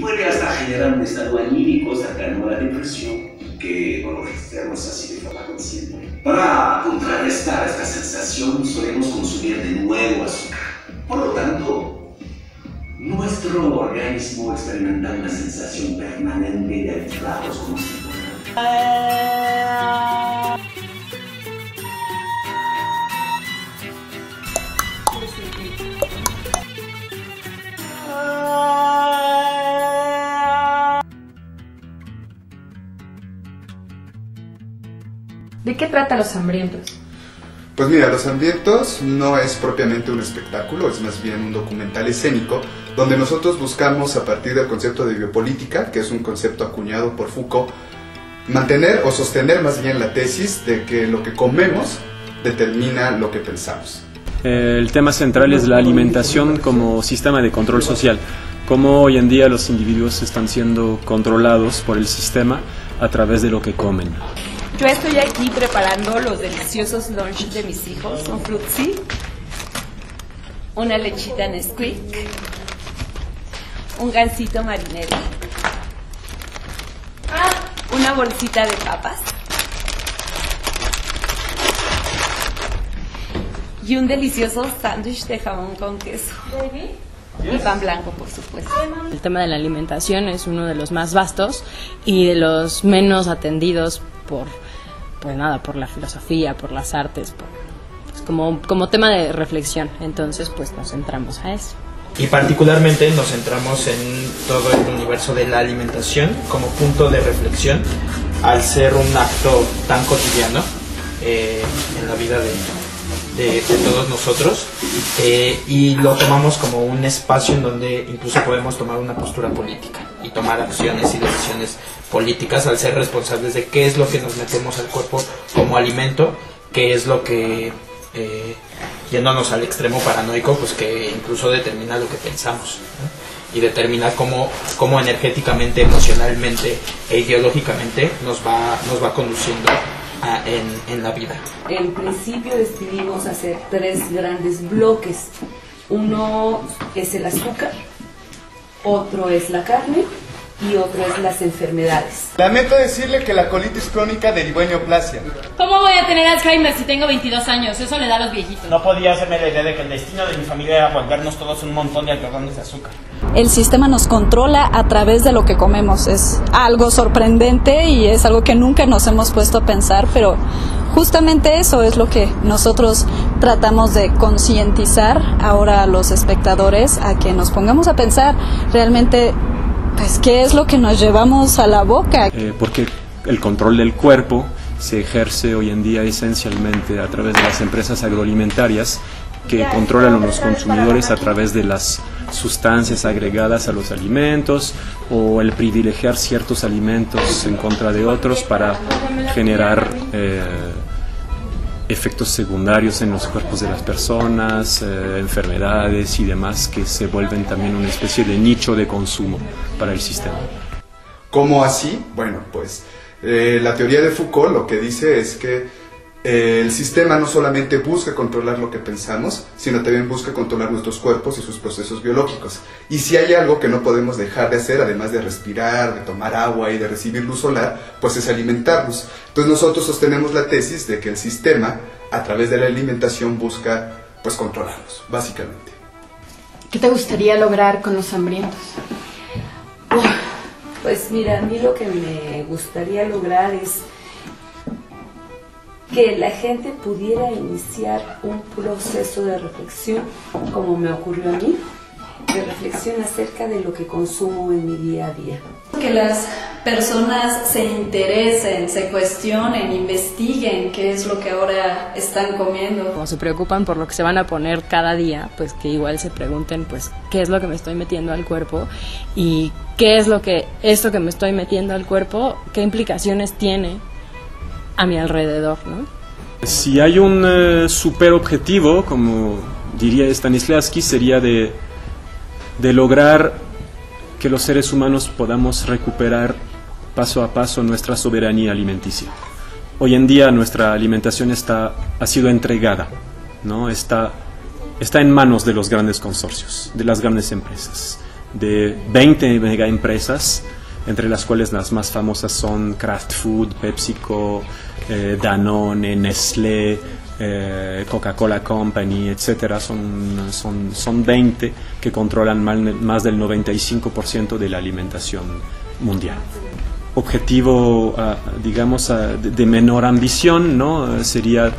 Puede hasta generar un estado anímico cercano a la depresión que no lo registramos así de forma consciente. Para contrarrestar esta sensación solemos consumir de nuevo azúcar. Por lo tanto, nuestro organismo experimenta una sensación permanente de altibajos como si ¿De qué trata Los Hambrientos? Pues mira, Los Hambrientos no es propiamente un espectáculo, es más bien un documental escénico, donde nosotros buscamos a partir del concepto de biopolítica, que es un concepto acuñado por Foucault, mantener o sostener más bien la tesis de que lo que comemos determina lo que pensamos. El tema central es la alimentación como sistema de control social, cómo hoy en día los individuos están siendo controlados por el sistema a través de lo que comen. Yo estoy aquí preparando los deliciosos lunch de mis hijos, un frutzi, una lechita Nesquik, un gansito marinero, una bolsita de papas y un delicioso sándwich de jamón con queso. Y pan blanco, por supuesto. El tema de la alimentación es uno de los más vastos y de los menos atendidos por, pues nada, por la filosofía, por las artes, como, como tema de reflexión. Entonces, pues nos centramos a eso. Y particularmente nos centramos en todo el universo de la alimentación como punto de reflexión, al ser un acto tan cotidiano eh, en la vida de todos nosotros eh, y lo tomamos como un espacio en donde incluso podemos tomar una postura política y tomar acciones y decisiones políticas al ser responsables de qué es lo que nos metemos al cuerpo como alimento, qué es lo que, eh, yéndonos al extremo paranoico, pues que incluso determina lo que pensamos y determina cómo, cómo energéticamente, emocionalmente e ideológicamente nos va, nos va conduciendo en, en la vida. En principio decidimos hacer tres grandes bloques. Uno es el azúcar, otro es la carne y otro es las enfermedades. Lamento decirle que la colitis crónica derivó en neoplasia. ¿Cómo voy a tener Alzheimer si tengo 22 años? Eso le da a los viejitos. No podía hacerme la idea de que el destino de mi familia era volvernos todos un montón de algodones de azúcar. El sistema nos controla a través de lo que comemos. Es algo sorprendente y es algo que nunca nos hemos puesto a pensar, pero justamente eso es lo que nosotros tratamos de concientizar ahora a los espectadores a que nos pongamos a pensar realmente pues qué es lo que nos llevamos a la boca. Eh, porque el control del cuerpo se ejerce hoy en día esencialmente a través de las empresas agroalimentarias que controlan a los consumidores a través de las sustancias agregadas a los alimentos o el privilegiar ciertos alimentos en contra de otros para generar eh, efectos secundarios en los cuerpos de las personas, eh, enfermedades y demás que se vuelven también una especie de nicho de consumo para el sistema. ¿Cómo así? Bueno, pues eh, la teoría de Foucault lo que dice es que el sistema no solamente busca controlar lo que pensamos, sino también busca controlar nuestros cuerpos y sus procesos biológicos. Y si hay algo que no podemos dejar de hacer, además de respirar, de tomar agua y de recibir luz solar, pues es alimentarnos. Entonces nosotros sostenemos la tesis de que el sistema, a través de la alimentación, busca pues controlarnos, básicamente. ¿Qué te gustaría lograr con Los Hambrientos? Pues mira, a mí lo que me gustaría lograr es que la gente pudiera iniciar un proceso de reflexión, como me ocurrió a mí, de reflexión acerca de lo que consumo en mi día a día. Que las personas se interesen, se cuestionen, investiguen qué es lo que ahora están comiendo. Como se preocupan por lo que se van a poner cada día, pues que igual se pregunten pues qué es lo que me estoy metiendo al cuerpo y qué es lo que esto que me estoy metiendo al cuerpo, qué implicaciones tiene a mi alrededor, ¿no? Si hay un eh, super objetivo, como diría Stanislavski, sería de, de lograr que los seres humanos podamos recuperar paso a paso nuestra soberanía alimenticia. Hoy en día nuestra alimentación está, ha sido entregada, ¿no? está, está en manos de los grandes consorcios, de las grandes empresas. de 20 megaempresas, entre las cuales las más famosas son Kraft Food, PepsiCo, eh, Danone, Nestlé, eh, Coca-Cola Company, etcétera, son, son, son 20 que controlan más del 95% de la alimentación mundial. Objetivo, ah, digamos, ah, de, menor ambición, ¿no? Sería eh,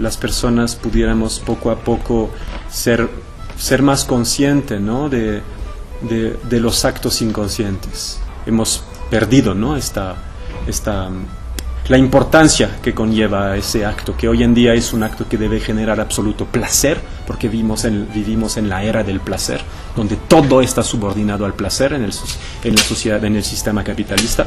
las personas pudiéramos poco a poco ser, ser más conscientes, ¿no? De, de, de los actos inconscientes. Hemos perdido, ¿no? Esta, esta la importancia que conlleva ese acto, que hoy en día es un acto que debe generar absoluto placer, porque vivimos en, la era del placer, donde todo está subordinado al placer en, el, la sociedad, en el sistema capitalista,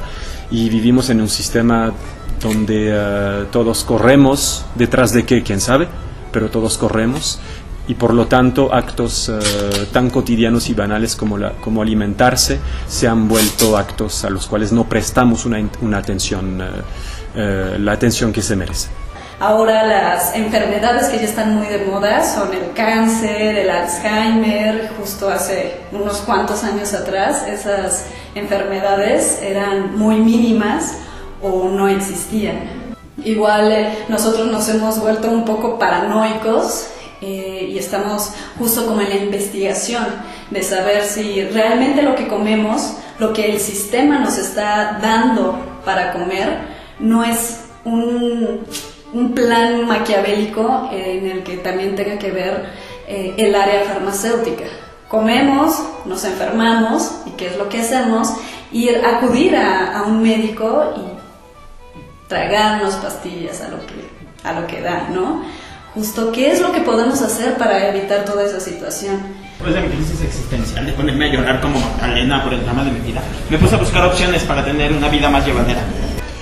y vivimos en un sistema donde eh, todos corremos detrás de qué, quién sabe, pero todos corremos y por lo tanto actos eh, tan cotidianos y banales como, alimentarse se han vuelto actos a los cuales no prestamos una, una atención. Eh, eh, la atención que se merece. Ahora las enfermedades que ya están muy de moda son el cáncer, el Alzheimer. Justo hace unos cuantos años atrás esas enfermedades eran muy mínimas o no existían. Igual eh, nosotros nos hemos vuelto un poco paranoicos eh, y estamos justo como en la investigación de saber si realmente lo que comemos, lo que el sistema nos está dando para comer, no es un, plan maquiavélico en el que también tenga que ver eh, el área farmacéutica. Comemos, nos enfermamos y qué es lo que hacemos, ir acudir a, un médico y tragarnos pastillas a lo que, a lo que da, ¿no? Justo, ¿qué es lo que podemos hacer para evitar toda esa situación? Después de mi crisis existencial, de ponerme a llorar como Magdalena por el drama de mi vida, me puse a buscar opciones para tener una vida más llevadera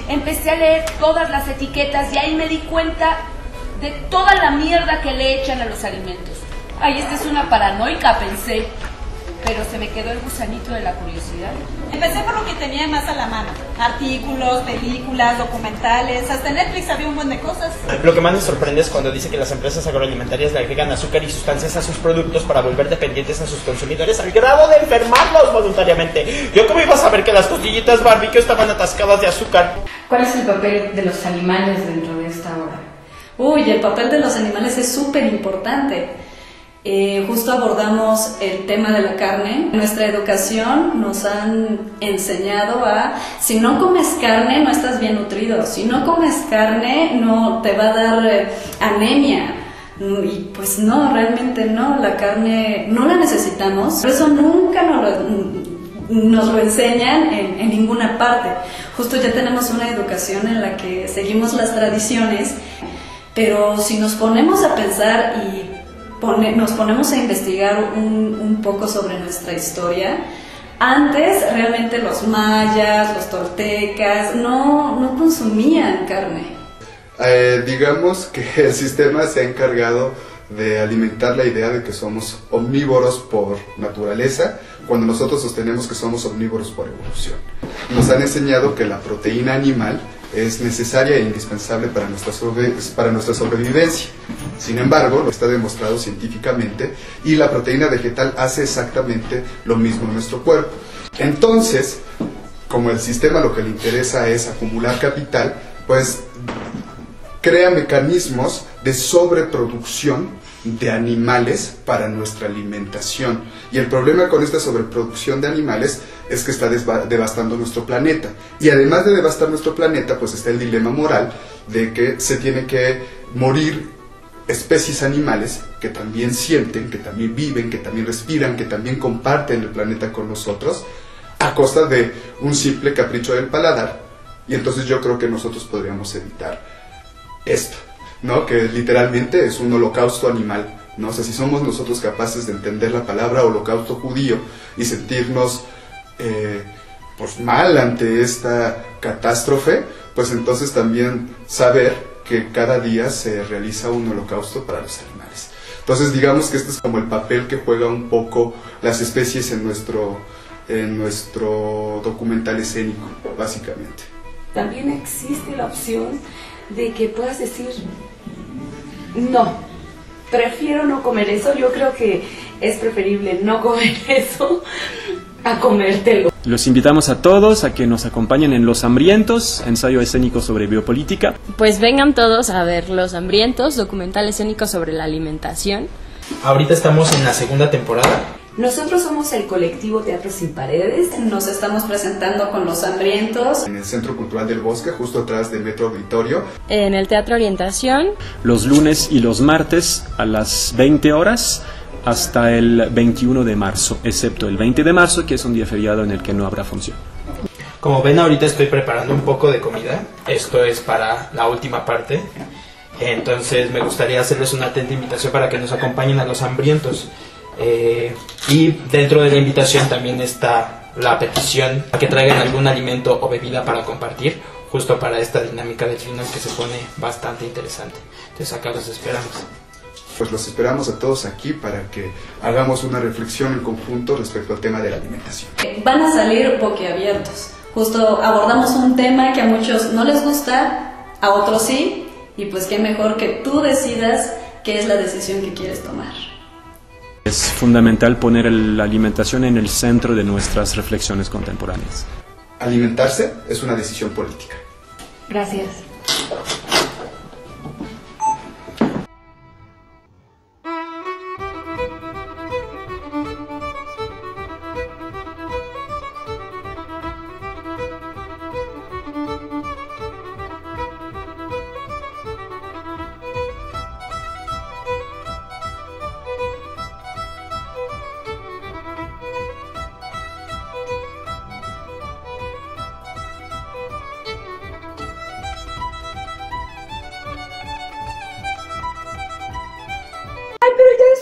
empecé a leer todas las etiquetas y ahí me di cuenta de toda la mierda que le echan a los alimentos. Ay, esta es una paranoica, pensé pero se me quedó el gusanito de la curiosidad. Empecé por lo que tenía más a la mano, artículos, películas, documentales, hasta Netflix había un buen de cosas. Lo que más me sorprende es cuando dice que las empresas agroalimentarias le agregan azúcar y sustancias a sus productos para volver dependientes a sus consumidores al grado de enfermarlos voluntariamente. Yo cómo iba a saber que las costillitas barbecue estaban atascadas de azúcar. ¿Cuál es el papel de los animales dentro de esta obra? Uy, el papel de los animales es súper importante eh, justo abordamos el tema de la carne. Nuestra educación nos han enseñado a, si no comes carne, no estás bien nutrido. Si no comes carne, no te va a dar eh, anemia. Mm, y pues no, realmente no, la carne no la necesitamos. Por eso nunca nos lo, mm, nos lo enseñan en, en ninguna parte. Justo ya tenemos una educación en la que seguimos las tradiciones, pero si nos ponemos a pensar y nos ponemos a investigar un, un poco sobre nuestra historia, antes realmente los mayas, los toltecas, no, no consumían carne. Eh, digamos que el sistema se ha encargado de alimentar la idea de que somos omnívoros por naturaleza, cuando nosotros sostenemos que somos omnívoros por evolución. Nos han enseñado que la proteína animal es necesaria e indispensable para nuestra, para nuestra sobrevivencia. Sin embargo, lo está demostrado científicamente y la proteína vegetal hace exactamente lo mismo en nuestro cuerpo. Entonces, como el sistema lo que le interesa es acumular capital, pues crea mecanismos de sobreproducción de animales para nuestra alimentación. Y el problema con esta sobreproducción de animales es que está devastando nuestro planeta. Y además de devastar nuestro planeta, pues está el dilema moral de que se tiene que morir especies animales que también sienten, que también viven, que también respiran, que también comparten el planeta con nosotros, a costa de un simple capricho del paladar. Y entonces yo creo que nosotros podríamos evitar esto. ¿No? Que literalmente es un holocausto animal, ¿no? O sea, si somos nosotros capaces de entender la palabra holocausto judío y sentirnos eh, pues mal ante esta catástrofe, pues entonces también saber que cada día se realiza un holocausto para los animales. Entonces digamos que este es como el papel que juega un poco las especies en nuestro, en nuestro documental escénico, básicamente. También existe la opción de que puedas decir, no, prefiero no comer eso, yo creo que es preferible no comer eso, a comértelo. Los invitamos a todos a que nos acompañen en Los Hambrientos, ensayo escénico sobre biopolítica. Pues vengan todos a ver Los Hambrientos, documental escénico sobre la alimentación. Ahorita estamos en la segunda temporada. Nosotros somos el colectivo Teatro Sin Paredes. Nos estamos presentando con Los Hambrientos. En el Centro Cultural del Bosque, justo atrás del Metro Auditorio. En el Teatro Orientación. Los lunes y los martes a las 20 horas hasta el 21 de marzo, excepto el 20 de marzo, que es un día feriado en el que no habrá función. Como ven, ahorita estoy preparando un poco de comida. Esto es para la última parte. Entonces me gustaría hacerles una atenta invitación para que nos acompañen a los hambrientos. Eh, y dentro de la invitación también está la petición a que traigan algún alimento o bebida para compartir, justo para esta dinámica del final que se pone bastante interesante. Entonces acá los esperamos. Pues los esperamos a todos aquí para que hagamos una reflexión en conjunto respecto al tema de la alimentación. Van a salir boquiabiertos. Justo abordamos un tema que a muchos no les gusta, a otros sí, y pues qué mejor que tú decidas qué es la decisión que quieres tomar. Es fundamental poner el- la alimentación en el centro de nuestras reflexiones contemporáneas. Alimentarse es una decisión política. Gracias.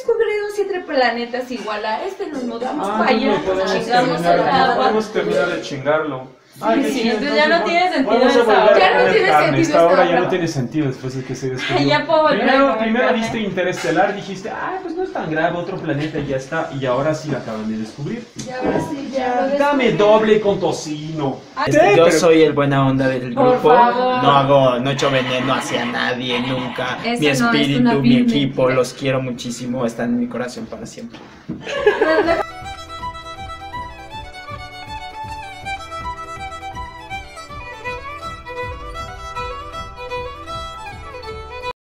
Descubrido siete planetas igual a este. Nos mudamos para allá. Chingamos el agua. terminar de chingarlo. Ay, sí, entonces ya no tiene sentido Ya no tiene carne. sentido Esta ya no tiene sentido después de que se descubrió. Ay, ya puedo volver a Primero, viste Interestelar, dijiste, ah, pues no es tan grave, otro planeta y ya está. Y ahora sí la acaban de descubrir. Y ahora sí, ya Dame doble con tocino. Este, yo pero- soy el buena onda del Por grupo. favor. No hago, no echo veneno hacia nadie nunca. Eso mi no es espíritu, mi equipo, mentira. los quiero muchísimo. Están en mi corazón para siempre.